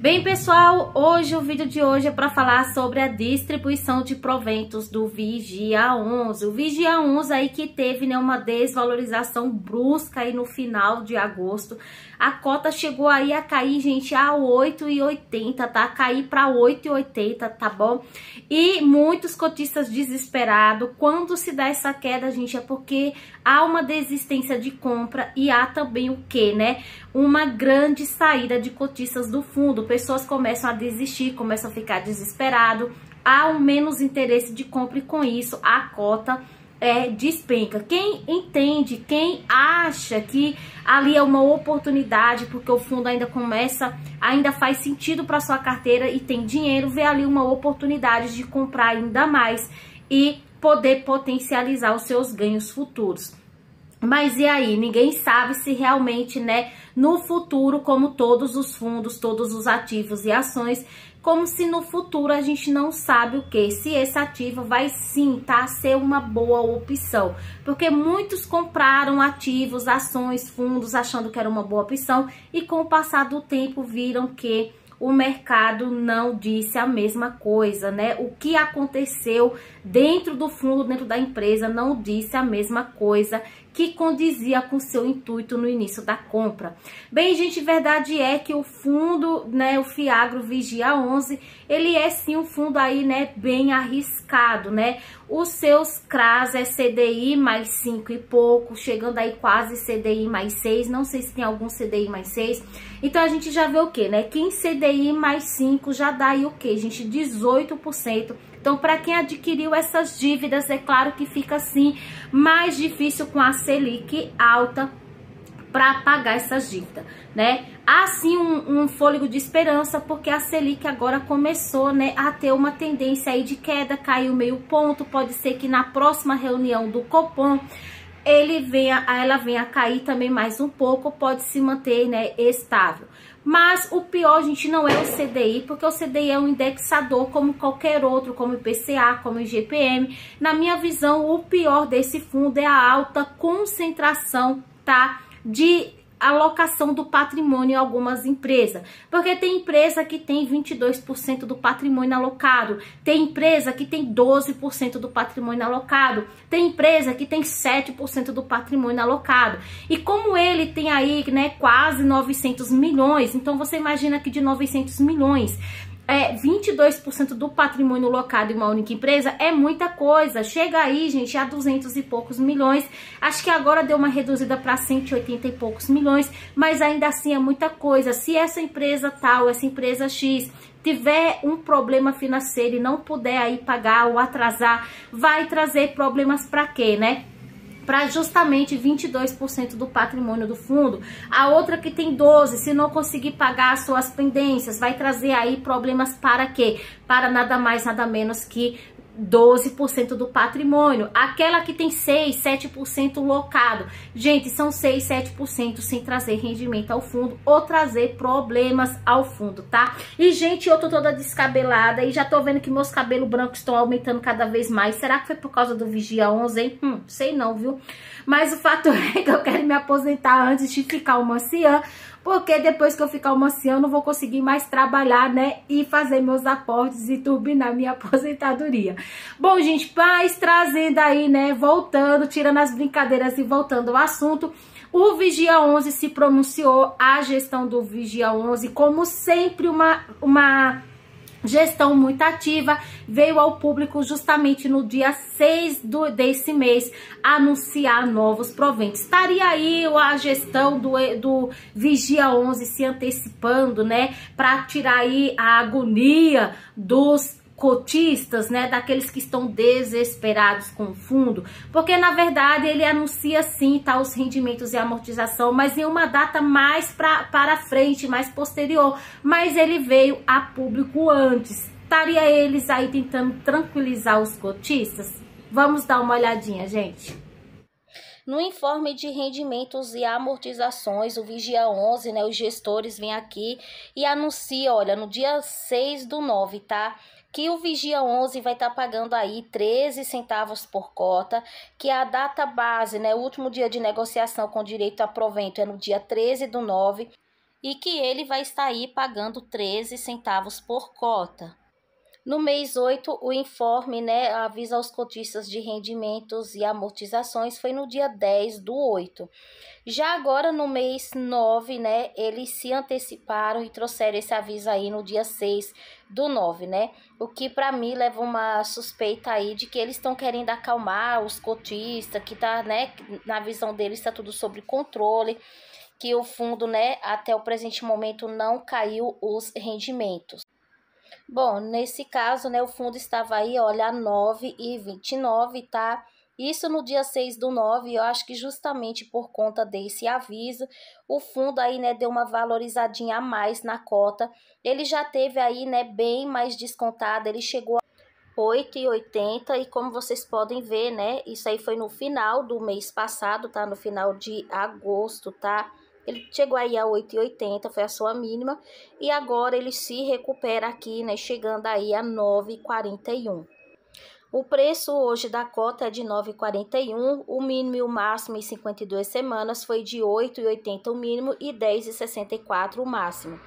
Bem, pessoal, hoje o vídeo de hoje é para falar sobre a distribuição de proventos do Vigia 11. O Vigia 11 aí que teve né, uma desvalorização brusca aí no final de agosto. A cota chegou aí a cair, gente, a 8,80, tá? Cair para 8,80, tá bom? E muitos cotistas desesperados. Quando se dá essa queda, gente, é porque há uma desistência de compra e há também o que, né? Uma grande saída de cotistas do fundo. Pessoas começam a desistir, começam a ficar desesperado. Há um menos interesse de compra e com isso a cota é, despenca. Quem entende, quem acha que ali é uma oportunidade, porque o fundo ainda começa, ainda faz sentido para sua carteira e tem dinheiro, vê ali uma oportunidade de comprar ainda mais e poder potencializar os seus ganhos futuros. Mas e aí? Ninguém sabe se realmente, né, no futuro, como todos os fundos, todos os ativos e ações, como se no futuro a gente não sabe o que, se esse ativo vai sim tá, ser uma boa opção. Porque muitos compraram ativos, ações, fundos, achando que era uma boa opção e com o passar do tempo viram que o mercado não disse a mesma coisa, né? O que aconteceu dentro do fundo, dentro da empresa, não disse a mesma coisa que condizia com seu intuito no início da compra. Bem, gente, verdade é que o fundo, né, o Fiagro Vigia 11, ele é sim um fundo aí, né, bem arriscado, né? Os seus CRAS é CDI mais 5 e pouco, chegando aí quase CDI mais 6, não sei se tem algum CDI mais 6. Então a gente já vê o que, né? Que em CDI mais 5 já dá aí o que, gente? 18% então, para quem adquiriu essas dívidas, é claro que fica assim mais difícil com a Selic alta para pagar essas dívidas, né? Há sim um, um, fôlego de esperança, porque a Selic agora começou, né, a ter uma tendência aí de queda, caiu meio ponto, pode ser que na próxima reunião do Copom ele venha, ela venha cair também mais um pouco, pode se manter, né, estável. Mas o pior, gente, não é o CDI, porque o CDI é um indexador como qualquer outro, como IPCA, como IGPM. Na minha visão, o pior desse fundo é a alta concentração, tá? De alocação do patrimônio em algumas empresas. Porque tem empresa que tem 22% do patrimônio alocado, tem empresa que tem 12% do patrimônio alocado, tem empresa que tem 7% do patrimônio alocado. E como ele tem aí, né, quase 900 milhões, então você imagina que de 900 milhões, é, 22% do patrimônio locado em uma única empresa é muita coisa. Chega aí, gente, a 200 e poucos milhões. Acho que agora deu uma reduzida para 180 e poucos milhões, mas ainda assim é muita coisa. Se essa empresa tal, essa empresa X tiver um problema financeiro e não puder aí pagar ou atrasar, vai trazer problemas para quê, né? Para justamente 22% do patrimônio do fundo. A outra que tem 12, se não conseguir pagar as suas pendências, vai trazer aí problemas para quê? Para nada mais, nada menos que 12% do patrimônio. Aquela que tem 6, 7% locado. Gente, são 6, 7% sem trazer rendimento ao fundo ou trazer problemas ao fundo, tá? E, gente, eu tô toda descabelada e já tô vendo que meus cabelos brancos estão aumentando cada vez mais. Será que foi por causa do Vigia 11, hein? Hum, sei não, viu? Mas o fato é que eu quero me aposentar antes de ficar uma anciã porque depois que eu ficar uma anciã, eu não vou conseguir mais trabalhar, né, e fazer meus aportes e turbinar minha aposentadoria. Bom, gente, mas trazendo aí, né, voltando, tirando as brincadeiras e voltando ao assunto, o Vigia 11 se pronunciou, a gestão do Vigia 11, como sempre, uma, uma gestão muito ativa, veio ao público justamente no dia 6 do, desse mês anunciar novos proventos. Estaria aí a gestão do, do Vigia 11 se antecipando, né, para tirar aí a agonia dos cotistas, né, daqueles que estão desesperados com o fundo, porque na verdade ele anuncia sim tá, os rendimentos e amortização, mas em uma data mais pra, para frente, mais posterior, mas ele veio a público antes. Estaria eles aí tentando tranquilizar os cotistas? Vamos dar uma olhadinha, gente. No informe de rendimentos e amortizações, o Vigia 11, né, os gestores vêm aqui e anunciam, olha, no dia 6 do 9, tá? que o Vigia 11 vai estar tá pagando aí 13 centavos por cota, que a data base, né, o último dia de negociação com direito a provento é no dia 13 do 9, e que ele vai estar aí pagando 13 centavos por cota. No mês 8, o informe né, avisa aos cotistas de rendimentos e amortizações foi no dia 10 do 8. Já agora, no mês 9, né, eles se anteciparam e trouxeram esse aviso aí no dia 6 do 9, né? O que para mim leva uma suspeita aí de que eles estão querendo acalmar os cotistas, que tá, né, na visão deles está tudo sob controle que o fundo, né, até o presente momento não caiu os rendimentos. Bom, nesse caso, né, o fundo estava aí, olha, 9 e 29, tá? Isso no dia 6 do 9, eu acho que justamente por conta desse aviso, o fundo aí, né, deu uma valorizadinha a mais na cota. Ele já teve aí, né, bem mais descontado, ele chegou a 8,80 e como vocês podem ver, né, isso aí foi no final do mês passado, tá? No final de agosto, tá? Ele chegou aí a 8,80, foi a sua mínima, e agora ele se recupera aqui, né, chegando aí a 9,41. O preço hoje da cota é de 9,41, o mínimo e o máximo em 52 semanas foi de 8,80 o mínimo e 10,64 o máximo.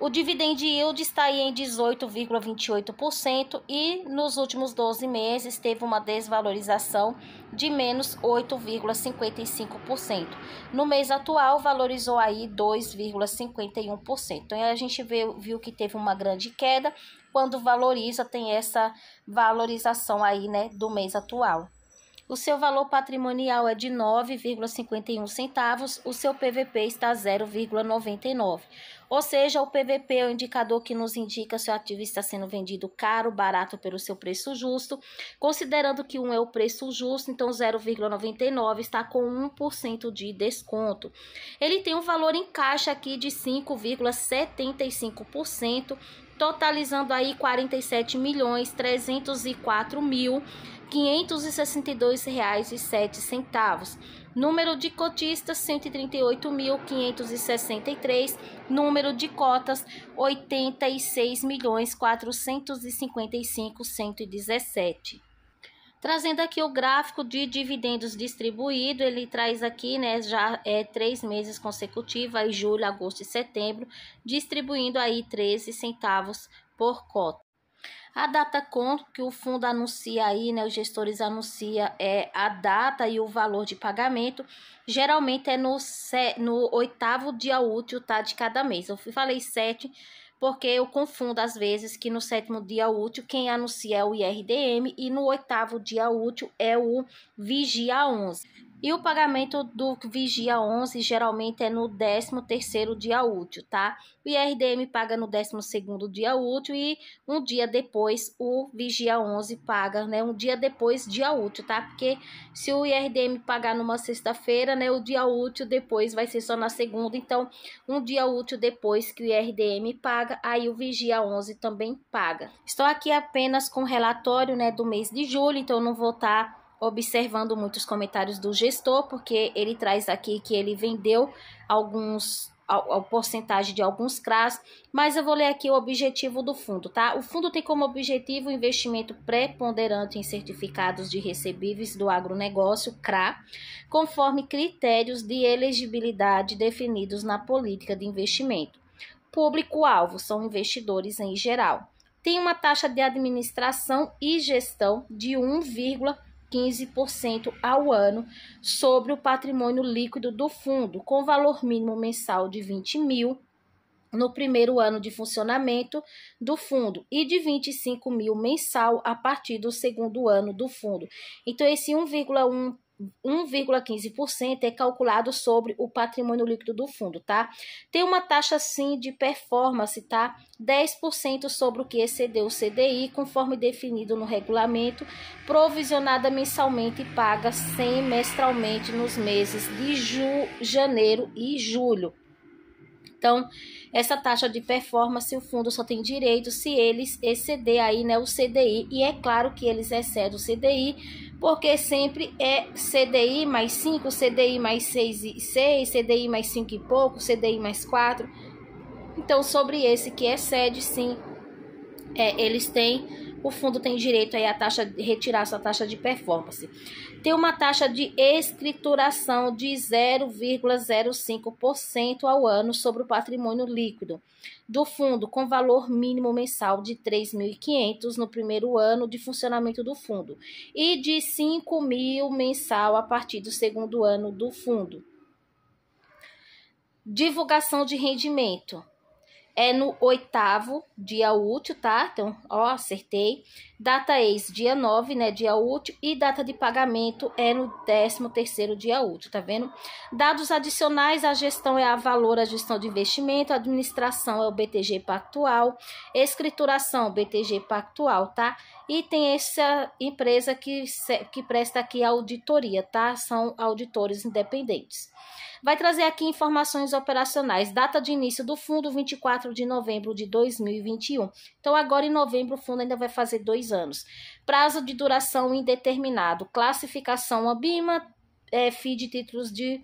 O dividend yield está aí em 18,28% e nos últimos 12 meses teve uma desvalorização de menos 8,55%. No mês atual, valorizou aí 2,51%. Então, a gente viu, viu que teve uma grande queda. Quando valoriza, tem essa valorização aí, né, do mês atual. O seu valor patrimonial é de 9,51 centavos, o seu PVP está 0,99. Ou seja, o PVP é o indicador que nos indica se o ativo está sendo vendido caro, barato pelo seu preço justo. Considerando que 1 é o preço justo, então 0,99 está com 1% de desconto. Ele tem um valor em caixa aqui de 5,75%, totalizando aí 47 milhões 304 mil 562 reais e centavos. Número de cotistas 138.563, número de cotas 86 milhões 455 117. Trazendo aqui o gráfico de dividendos distribuído, ele traz aqui, né, já é três meses consecutivos, aí julho, agosto e setembro, distribuindo aí 13 centavos por cota. A data conta que o fundo anuncia aí, né, os gestores anuncia é a data e o valor de pagamento, geralmente é no, no oitavo dia útil, tá, de cada mês. Eu falei sete porque eu confundo às vezes que no sétimo dia útil quem anuncia é o IRDM e no oitavo dia útil é o Vigia 11. E o pagamento do Vigia 11 geralmente é no 13º dia útil, tá? O IRDM paga no 12º dia útil e um dia depois o Vigia 11 paga, né? Um dia depois dia útil, tá? Porque se o IRDM pagar numa sexta-feira, né? O dia útil depois vai ser só na segunda, então um dia útil depois que o IRDM paga, aí o Vigia 11 também paga. Estou aqui apenas com o relatório, né, do mês de julho, então não vou estar tá observando muitos comentários do gestor, porque ele traz aqui que ele vendeu alguns a, porcentagem de alguns CRAs, mas eu vou ler aqui o objetivo do fundo, tá? O fundo tem como objetivo o investimento preponderante em certificados de recebíveis do agronegócio, CRA, conforme critérios de elegibilidade definidos na política de investimento. Público-alvo são investidores em geral. Tem uma taxa de administração e gestão de 1, 15% ao ano sobre o patrimônio líquido do fundo, com valor mínimo mensal de 20 mil no primeiro ano de funcionamento do fundo e de 25 mil mensal a partir do segundo ano do fundo. Então, esse 1,1 1,15% é calculado sobre o patrimônio líquido do fundo, tá? Tem uma taxa sim de performance, tá? 10% sobre o que excedeu o CDI, conforme definido no regulamento, provisionada mensalmente e paga semestralmente nos meses de ju janeiro e julho. Então, essa taxa de performance o fundo só tem direito se eles exceder aí, né, o CDI, e é claro que eles excedem o CDI porque sempre é CDI mais 5, CDI mais 6 e 6, CDI mais 5 e pouco, CDI mais 4. Então, sobre esse que excede, sim, é, eles têm o fundo tem direito aí a taxa retirar sua taxa de performance. Tem uma taxa de escrituração de 0,05% ao ano sobre o patrimônio líquido do fundo, com valor mínimo mensal de 3.500 no primeiro ano de funcionamento do fundo e de 5.000 mensal a partir do segundo ano do fundo. Divulgação de rendimento é no oitavo dia útil, tá? Então, ó, acertei. Data ex, dia 9, né? Dia útil. E data de pagamento é no décimo terceiro dia útil, tá vendo? Dados adicionais, a gestão é a valor, a gestão de investimento. A administração é o BTG Pactual. Escrituração, BTG Pactual, tá? E tem essa empresa que, que presta aqui auditoria, tá? São auditores independentes. Vai trazer aqui informações operacionais. Data de início do fundo, 24 de novembro de 2021. Então, agora em novembro, o fundo ainda vai fazer dois anos. Prazo de duração indeterminado. Classificação ABIMA, é, FII de títulos de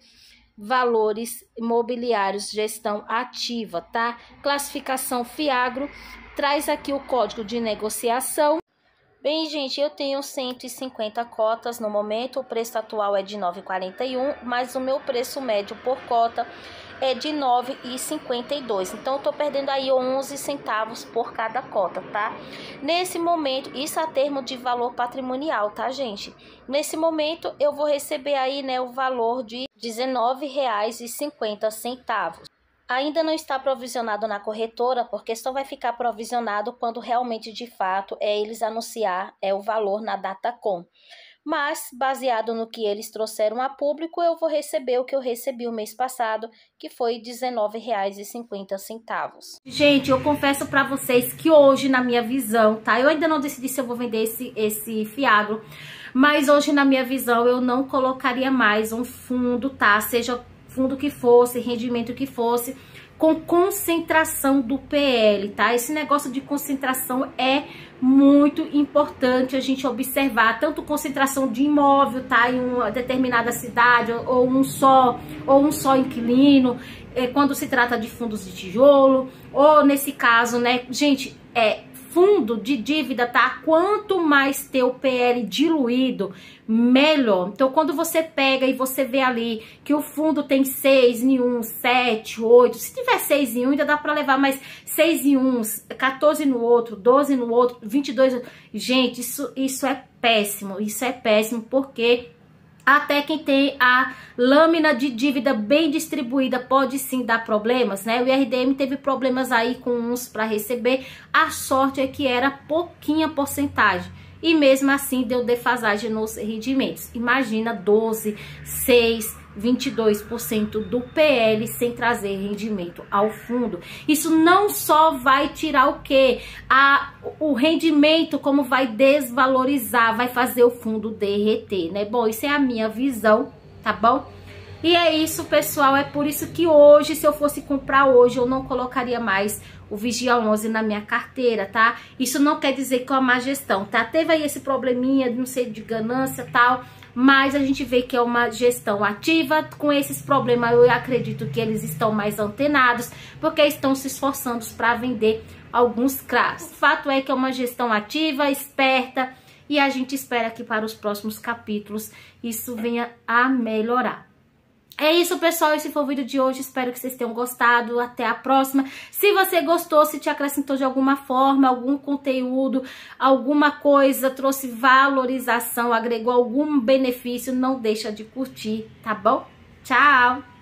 valores imobiliários, gestão ativa, tá? Classificação FIAGRO, traz aqui o código de negociação. Bem, gente, eu tenho 150 cotas no momento, o preço atual é de 9,41, mas o meu preço médio por cota é de 9,52. Então, eu tô perdendo aí 11 centavos por cada cota, tá? Nesse momento, isso a termo de valor patrimonial, tá, gente? Nesse momento, eu vou receber aí, né, o valor de R$19,50 ainda não está provisionado na corretora, porque só vai ficar provisionado quando realmente, de fato, é eles anunciar é o valor na Datacom. Mas, baseado no que eles trouxeram a público, eu vou receber o que eu recebi o mês passado, que foi R$19,50. Gente, eu confesso para vocês que hoje, na minha visão, tá? Eu ainda não decidi se eu vou vender esse, esse fiagro, mas hoje, na minha visão, eu não colocaria mais um fundo, tá? Seja fundo que fosse, rendimento que fosse, com concentração do PL, tá? Esse negócio de concentração é muito importante a gente observar, tanto concentração de imóvel, tá? Em uma determinada cidade, ou um só, ou um só inquilino, é, quando se trata de fundos de tijolo, ou nesse caso, né? Gente, é fundo de dívida, tá? Quanto mais ter o PL diluído, melhor. Então, quando você pega e você vê ali que o fundo tem 6 em um, 7, 8, se tiver 6 em um, ainda dá para levar mais 6 em um, 14 no outro, 12 no outro, 22. Gente, isso, isso é péssimo. Isso é péssimo porque até quem tem a lâmina de dívida bem distribuída pode sim dar problemas, né? O IRDM teve problemas aí com uns para receber, a sorte é que era pouquinha porcentagem. E mesmo assim deu defasagem nos rendimentos. Imagina 12, 6, 22% do PL sem trazer rendimento ao fundo. Isso não só vai tirar o que? A, o rendimento, como vai desvalorizar, vai fazer o fundo derreter, né? Bom, isso é a minha visão, tá bom? E é isso, pessoal. É por isso que hoje, se eu fosse comprar hoje, eu não colocaria mais o Vigia 11 na minha carteira, tá? Isso não quer dizer que é uma má gestão, tá? Teve aí esse probleminha, não sei, de ganância tal mas a gente vê que é uma gestão ativa. Com esses problemas, eu acredito que eles estão mais antenados, porque estão se esforçando para vender alguns CRAs. O fato é que é uma gestão ativa, esperta, e a gente espera que para os próximos capítulos isso venha a melhorar. É isso, pessoal. Esse foi o vídeo de hoje. Espero que vocês tenham gostado. Até a próxima. Se você gostou, se te acrescentou de alguma forma, algum conteúdo, alguma coisa, trouxe valorização, agregou algum benefício, não deixa de curtir, tá bom? Tchau!